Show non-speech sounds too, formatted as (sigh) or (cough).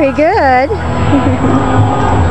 Very good. (laughs)